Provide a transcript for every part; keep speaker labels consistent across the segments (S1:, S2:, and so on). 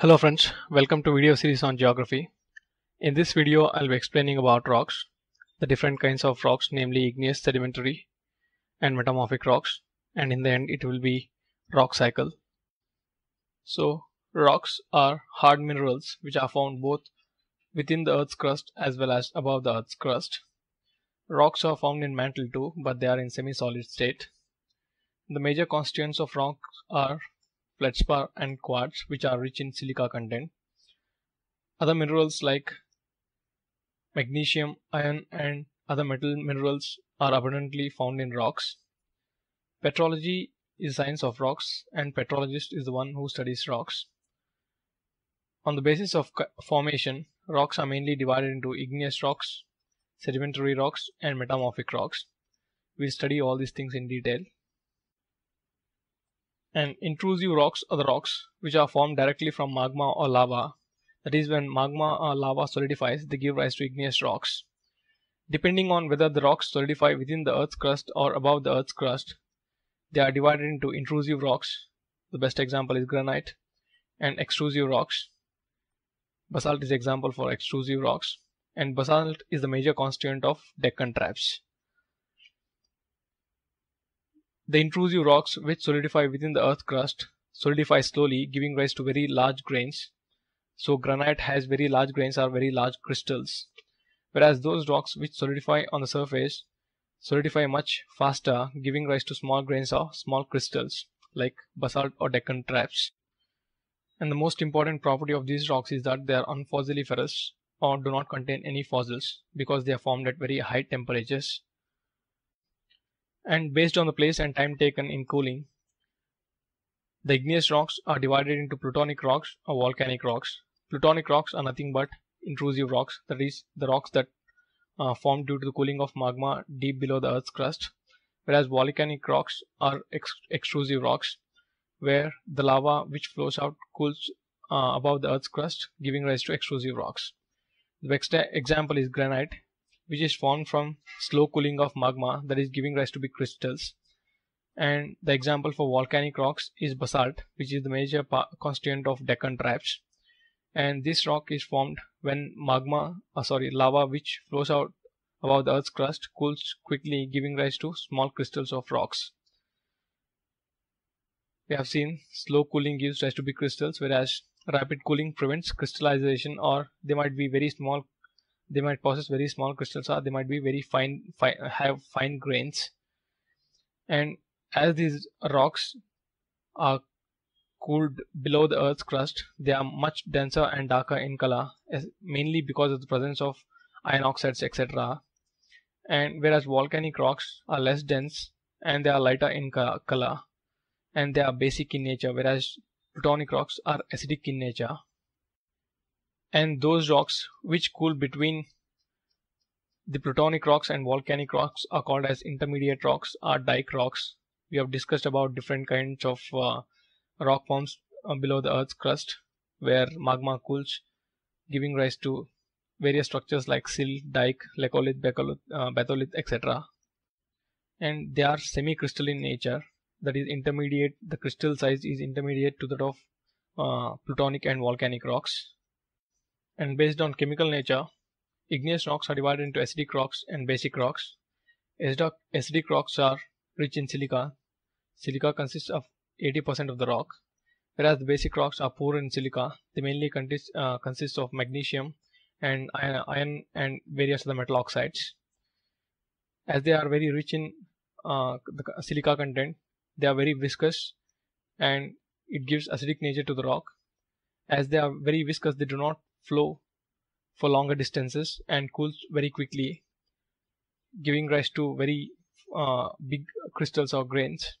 S1: Hello friends, welcome to video series on geography. In this video I'll be explaining about rocks, the different kinds of rocks namely igneous, sedimentary and metamorphic rocks and in the end it will be rock cycle. So rocks are hard minerals which are found both within the earth's crust as well as above the earth's crust. Rocks are found in mantle too but they are in semi-solid state. The major constituents of rocks are feldspar and quartz which are rich in silica content. Other minerals like magnesium, iron and other metal minerals are abundantly found in rocks. Petrology is science of rocks and petrologist is the one who studies rocks. On the basis of formation, rocks are mainly divided into igneous rocks, sedimentary rocks and metamorphic rocks. We'll study all these things in detail and intrusive rocks are the rocks which are formed directly from magma or lava. That is when magma or lava solidifies, they give rise to igneous rocks. Depending on whether the rocks solidify within the earth's crust or above the earth's crust, they are divided into intrusive rocks. The best example is granite and extrusive rocks. Basalt is example for extrusive rocks and basalt is the major constituent of Deccan traps. The intrusive rocks which solidify within the earth crust solidify slowly giving rise to very large grains. So granite has very large grains or very large crystals. Whereas those rocks which solidify on the surface solidify much faster giving rise to small grains or small crystals like basalt or Deccan traps. And the most important property of these rocks is that they are unfossiliferous or do not contain any fossils because they are formed at very high temperatures and based on the place and time taken in cooling. The igneous rocks are divided into plutonic rocks or volcanic rocks. Plutonic rocks are nothing but intrusive rocks, that is, the rocks that are formed due to the cooling of magma deep below the Earth's crust, whereas volcanic rocks are ex extrusive rocks, where the lava which flows out cools uh, above the Earth's crust, giving rise to extrusive rocks. The next example is granite, which is formed from slow cooling of magma that is giving rise to big crystals. And the example for volcanic rocks is basalt, which is the major constituent of Deccan traps. And this rock is formed when magma, uh, sorry, lava which flows out above the Earth's crust cools quickly, giving rise to small crystals of rocks. We have seen slow cooling gives rise to big crystals, whereas rapid cooling prevents crystallization, or they might be very small they might possess very small crystals or they might be very fine, fine have fine grains. And as these rocks are cooled below the earth's crust they are much denser and darker in color mainly because of the presence of iron oxides etc and whereas volcanic rocks are less dense and they are lighter in color and they are basic in nature whereas plutonic rocks are acidic in nature and those rocks which cool between the plutonic rocks and volcanic rocks are called as intermediate rocks or dike rocks. We have discussed about different kinds of uh, rock forms uh, below the earth's crust where magma cools giving rise to various structures like sill, dike, laccolith, uh, batholith, etc. And they are semi-crystalline nature that is intermediate the crystal size is intermediate to that of uh, plutonic and volcanic rocks and based on chemical nature, igneous rocks are divided into acidic rocks and basic rocks. Acidic rocks are rich in silica. Silica consists of 80% of the rock, whereas the basic rocks are poor in silica. They mainly consist, uh, consist of magnesium and iron, and various other metal oxides. As they are very rich in uh, the silica content, they are very viscous and it gives acidic nature to the rock. As they are very viscous, they do not flow for longer distances and cools very quickly, giving rise to very uh, big crystals or grains.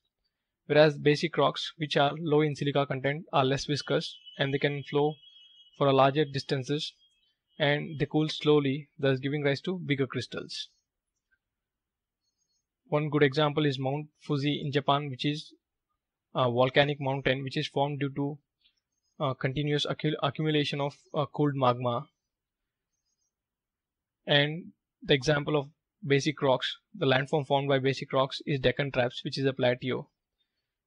S1: Whereas basic rocks, which are low in silica content, are less viscous and they can flow for a larger distances and they cool slowly, thus giving rise to bigger crystals. One good example is Mount Fuji in Japan, which is a volcanic mountain which is formed due to uh, continuous accumulation of uh, cooled magma and the example of basic rocks the landform formed by basic rocks is Deccan traps which is a plateau.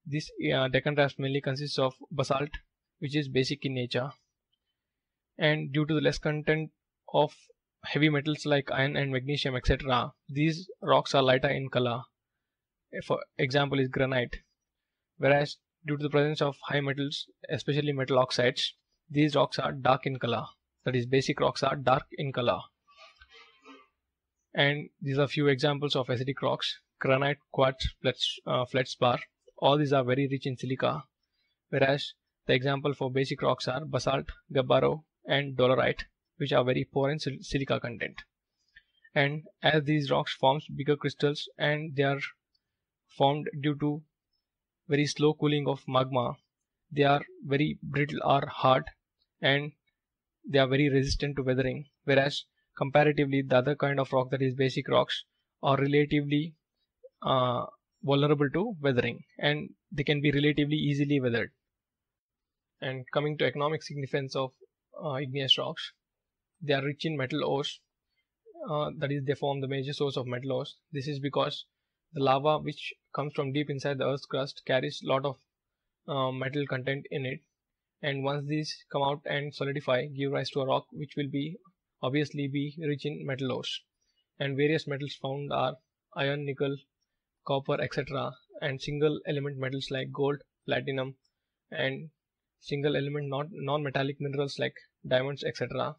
S1: This uh, Deccan traps mainly consists of basalt which is basic in nature and due to the less content of heavy metals like iron and magnesium etc these rocks are lighter in color. For example is granite. Whereas due to the presence of high metals especially metal oxides these rocks are dark in color. That is basic rocks are dark in color. And these are few examples of acidic rocks. Granite quartz uh, feldspar all these are very rich in silica. Whereas the example for basic rocks are basalt gabbro and dolerite which are very poor in silica content. And as these rocks forms bigger crystals and they are formed due to very slow cooling of magma. They are very brittle or hard and they are very resistant to weathering. Whereas comparatively the other kind of rock that is basic rocks are relatively uh, vulnerable to weathering and they can be relatively easily weathered. And coming to economic significance of uh, igneous rocks they are rich in metal ores. Uh, that is they form the major source of metal ores. This is because the lava which comes from deep inside the earth's crust carries a lot of uh, metal content in it. And once these come out and solidify give rise to a rock which will be obviously be rich in metal ores. And various metals found are iron nickel copper etc and single element metals like gold platinum and single element non-metallic minerals like diamonds etc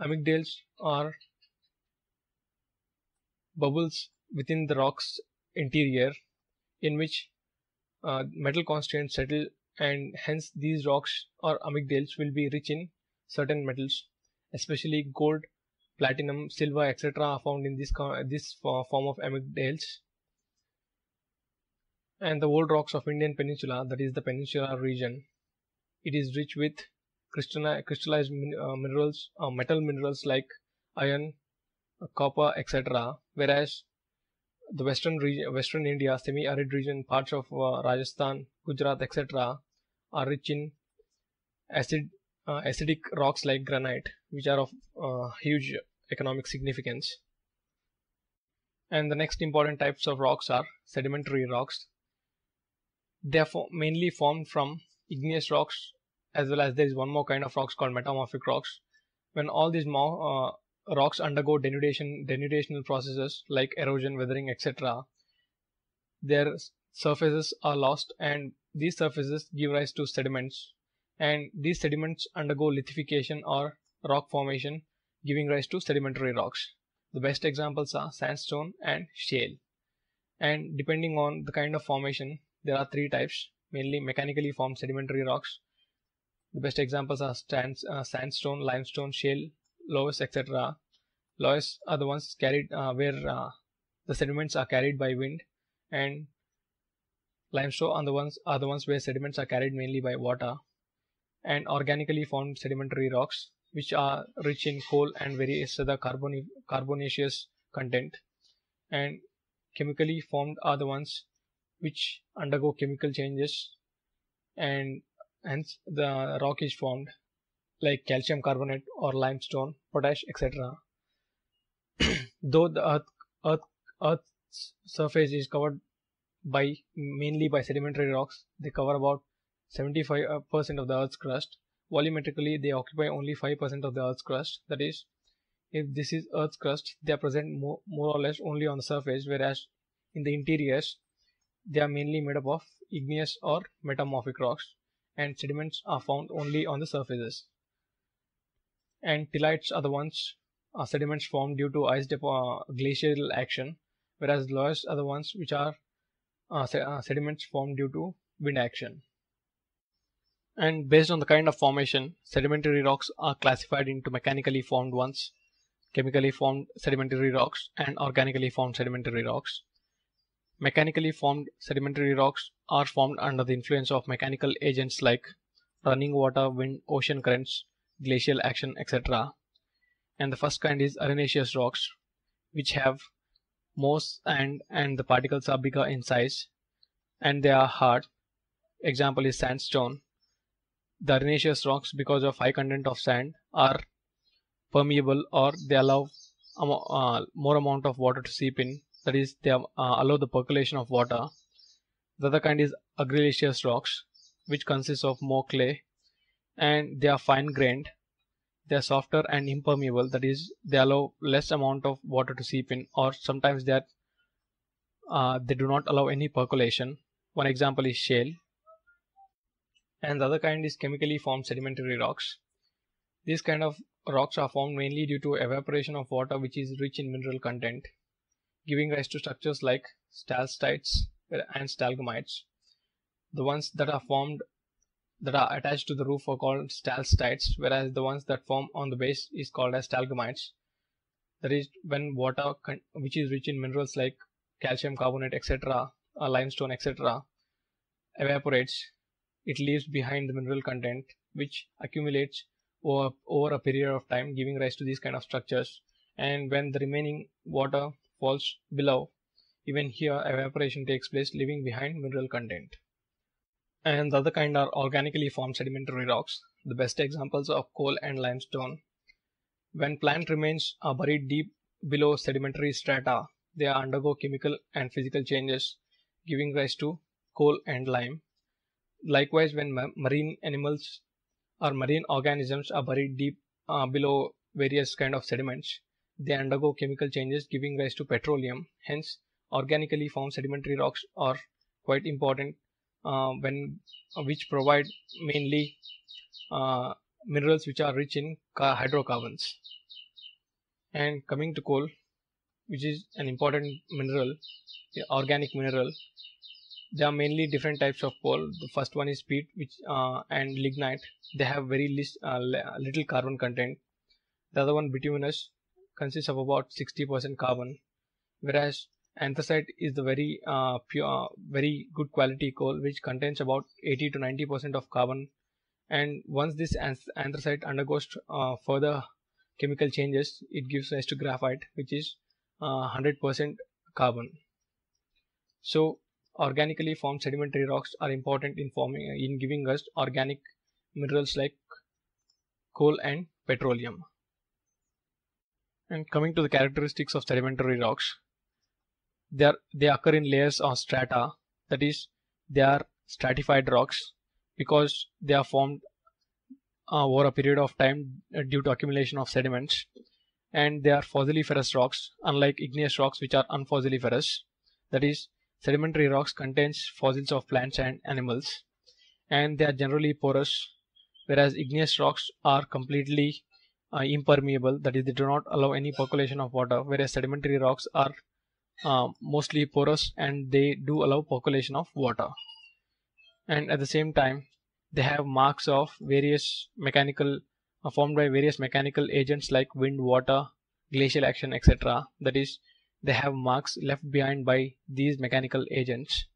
S1: amygdales are bubbles within the rock's interior in which uh, metal constituents settle and hence these rocks or amygdales will be rich in certain metals especially gold platinum silver etc are found in this this form of amygdales. And the old rocks of indian peninsula that is the peninsular region it is rich with crystallized uh, minerals uh, metal minerals like iron uh, copper etc whereas the western region, western India, semi-arid region, parts of uh, Rajasthan, Gujarat, etc., are rich in acid uh, acidic rocks like granite, which are of uh, huge economic significance. And the next important types of rocks are sedimentary rocks. They are mainly formed from igneous rocks, as well as there is one more kind of rocks called metamorphic rocks. When all these uh, rocks undergo denudation denudational processes like erosion weathering etc their surfaces are lost and these surfaces give rise to sediments. And these sediments undergo lithification or rock formation giving rise to sedimentary rocks. The best examples are sandstone and shale. And depending on the kind of formation there are three types mainly mechanically formed sedimentary rocks. The best examples are stands, uh, sandstone limestone shale loess, etc. Loess are the ones carried uh, where uh, the sediments are carried by wind, and limestone are the ones are the ones where sediments are carried mainly by water, and organically formed sedimentary rocks, which are rich in coal and various other carbon carbonaceous content, and chemically formed are the ones which undergo chemical changes and hence the rock is formed like calcium carbonate or limestone, potash, etc. Though the earth, earth, Earth's surface is covered by mainly by sedimentary rocks, they cover about 75% of the Earth's crust. Volumetrically, they occupy only 5% of the Earth's crust. That is, if this is Earth's crust, they are present more, more or less only on the surface, whereas in the interiors, they are mainly made up of igneous or metamorphic rocks, and sediments are found only on the surfaces and tillites are the ones uh, sediments formed due to ice depo- uh, glacial action, whereas loess are the ones which are uh, se- uh, sediments formed due to wind action. And based on the kind of formation, sedimentary rocks are classified into mechanically formed ones, chemically formed sedimentary rocks, and organically formed sedimentary rocks. Mechanically formed sedimentary rocks are formed under the influence of mechanical agents like running water, wind, ocean currents, glacial action, etc. And the first kind is arenaceous rocks, which have most and and the particles are bigger in size and they are hard. Example is sandstone. The arenaceous rocks, because of high content of sand, are permeable or they allow uh, more amount of water to seep in. That is, they uh, allow the percolation of water. The other kind is argillaceous rocks, which consists of more clay and they are fine grained. They are softer and impermeable. That is they allow less amount of water to seep in or sometimes they are uh, they do not allow any percolation. One example is shale. And the other kind is chemically formed sedimentary rocks. These kind of rocks are formed mainly due to evaporation of water which is rich in mineral content giving rise to structures like stalactites and stalagmites. The ones that are formed that are attached to the roof are called stalactites, whereas the ones that form on the base is called as stalagmites. That is when water, which is rich in minerals like calcium carbonate, etc., uh, limestone, etc., evaporates, it leaves behind the mineral content, which accumulates over, over a period of time, giving rise to these kind of structures. And when the remaining water falls below, even here evaporation takes place, leaving behind mineral content and the other kind are organically formed sedimentary rocks. The best examples are coal and limestone. When plant remains are buried deep below sedimentary strata, they undergo chemical and physical changes, giving rise to coal and lime. Likewise, when ma marine animals or marine organisms are buried deep uh, below various kind of sediments, they undergo chemical changes, giving rise to petroleum. Hence, organically formed sedimentary rocks are quite important when uh, which provide mainly uh, minerals which are rich in hydrocarbons. And coming to coal which is an important mineral organic mineral there are mainly different types of coal. The first one is peat which uh, and lignite. They have very least, uh, little carbon content. The other one bituminous consists of about 60% carbon whereas anthracite is the very uh, pure very good quality coal which contains about 80 to 90 percent of carbon. And once this anthracite undergoes uh, further chemical changes it gives rise to graphite which is 100 uh, percent carbon. So organically formed sedimentary rocks are important in forming in giving us organic minerals like coal and petroleum. And coming to the characteristics of sedimentary rocks they are they occur in layers or strata. That is they are stratified rocks because they are formed uh, over a period of time uh, due to accumulation of sediments. And they are fossiliferous rocks unlike igneous rocks which are unfossiliferous. That is sedimentary rocks contains fossils of plants and animals. And they are generally porous whereas igneous rocks are completely uh, impermeable. That is they do not allow any percolation of water whereas sedimentary rocks are uh, mostly porous and they do allow percolation of water. And at the same time they have marks of various mechanical uh, formed by various mechanical agents like wind water glacial action etc that is they have marks left behind by these mechanical agents.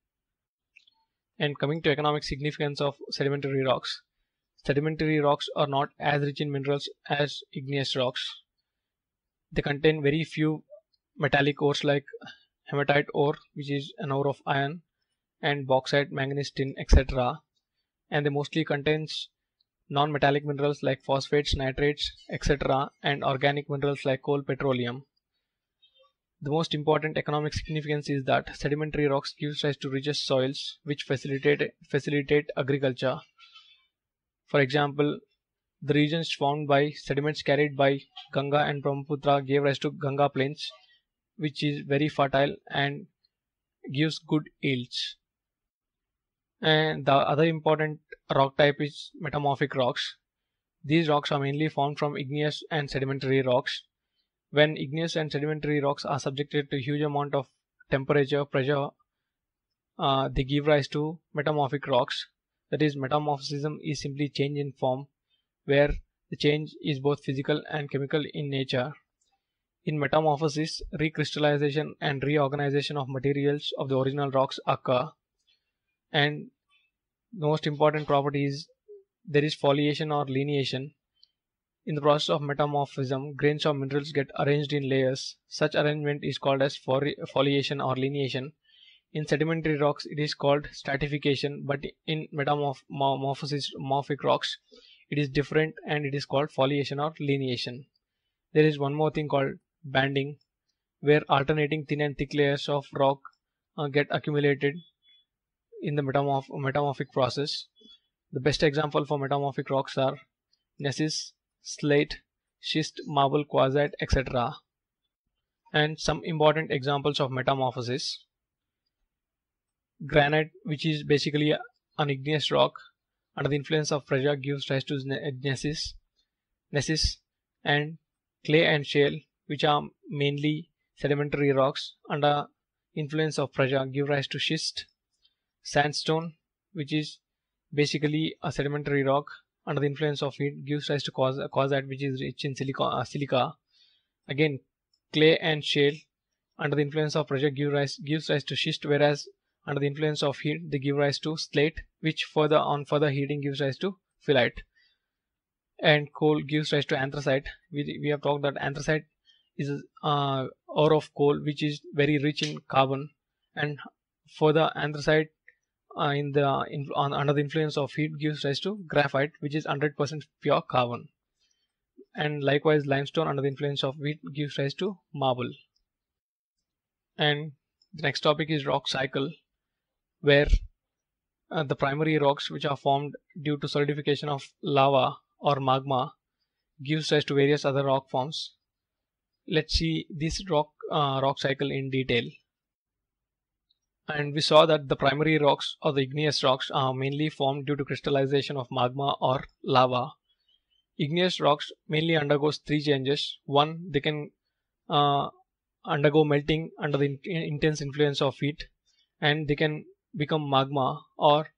S1: And coming to economic significance of sedimentary rocks. Sedimentary rocks are not as rich in minerals as igneous rocks. They contain very few metallic ores like hematite ore which is an ore of iron and bauxite manganese tin etc and they mostly contains non-metallic minerals like phosphates nitrates etc and organic minerals like coal petroleum. The most important economic significance is that sedimentary rocks gives rise to richest soils which facilitate facilitate agriculture. For example the regions formed by sediments carried by Ganga and Brahmaputra gave rise to Ganga plains which is very fertile and gives good yields. And the other important rock type is metamorphic rocks. These rocks are mainly formed from igneous and sedimentary rocks. When igneous and sedimentary rocks are subjected to huge amount of temperature, pressure, uh, they give rise to metamorphic rocks. That is, metamorphism is simply change in form, where the change is both physical and chemical in nature. In metamorphosis, recrystallization and reorganization of materials of the original rocks occur. And the most important property is there is foliation or lineation. In the process of metamorphism, grains of minerals get arranged in layers. Such arrangement is called as foliation or lineation. In sedimentary rocks, it is called stratification, but in metamorphosis morphic rocks, it is different and it is called foliation or lineation. There is one more thing called banding where alternating thin and thick layers of rock uh, get accumulated in the metamorph metamorphic process. The best example for metamorphic rocks are gneiss, slate, schist, marble, quartzite, etc. And some important examples of metamorphosis. Granite, which is basically an igneous rock, under the influence of pressure gives rise to gneiss, gneiss and clay and shale, which are mainly sedimentary rocks under influence of pressure give rise to schist, sandstone, which is basically a sedimentary rock under the influence of heat gives rise to quartzite, which is rich in silica, uh, silica. Again, clay and shale under the influence of pressure give rise, gives rise to schist, whereas under the influence of heat they give rise to slate, which further on further heating gives rise to phyllite. And coal gives rise to anthracite. We, we have talked that anthracite is uh, ore of coal which is very rich in carbon and further anthracite uh, in the in, on, under the influence of heat gives rise to graphite which is 100% pure carbon. And likewise limestone under the influence of heat gives rise to marble. And the next topic is rock cycle where uh, the primary rocks which are formed due to solidification of lava or magma gives rise to various other rock forms let's see this rock uh, rock cycle in detail. And we saw that the primary rocks or the igneous rocks are mainly formed due to crystallization of magma or lava. Igneous rocks mainly undergoes three changes. One they can uh, undergo melting under the in intense influence of heat and they can become magma or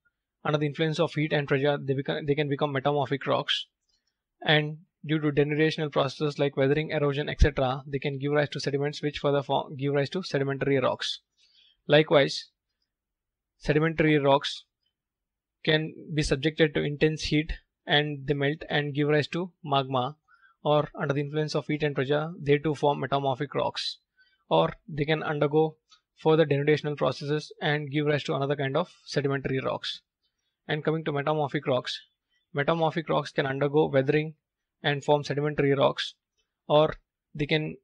S1: under the influence of heat and pressure they they can become metamorphic rocks. And Due to denudational processes like weathering, erosion, etc., they can give rise to sediments which further give rise to sedimentary rocks. Likewise, sedimentary rocks can be subjected to intense heat and they melt and give rise to magma or under the influence of heat and pressure they too form metamorphic rocks or they can undergo further denudational processes and give rise to another kind of sedimentary rocks. And coming to metamorphic rocks, metamorphic rocks can undergo weathering and form sedimentary rocks or they can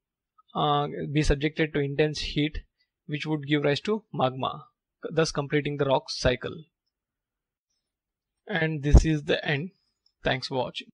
S1: uh, be subjected to intense heat which would give rise to magma thus completing the rock cycle. And this is the end. Thanks for watching